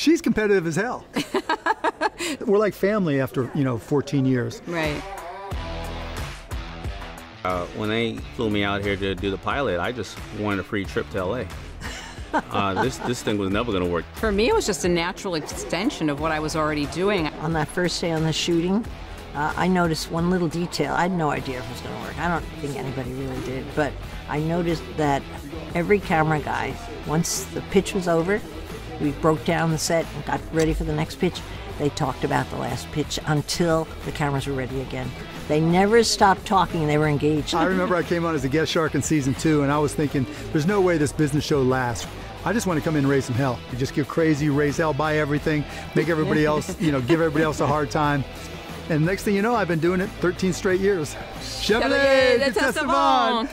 she's competitive as hell. We're like family after, you know, 14 years. Right. Uh, when they flew me out here to do the pilot, I just wanted a free trip to LA. Uh, this this thing was never going to work. For me, it was just a natural extension of what I was already doing. On that first day on the shooting, uh, I noticed one little detail. I had no idea if it was going to work. I don't think anybody really did, but I noticed that every camera guy, once the pitch was over, we broke down the set and got ready for the next pitch. They talked about the last pitch until the cameras were ready again. They never stopped talking. They were engaged. I remember I came on as a guest shark in season two, and I was thinking, there's no way this business show lasts. I just want to come in and raise some hell. You just get crazy, raise hell, buy everything, make everybody else, you know, give everybody else a hard time. And next thing you know, I've been doing it 13 straight years. Chevalier de Testament!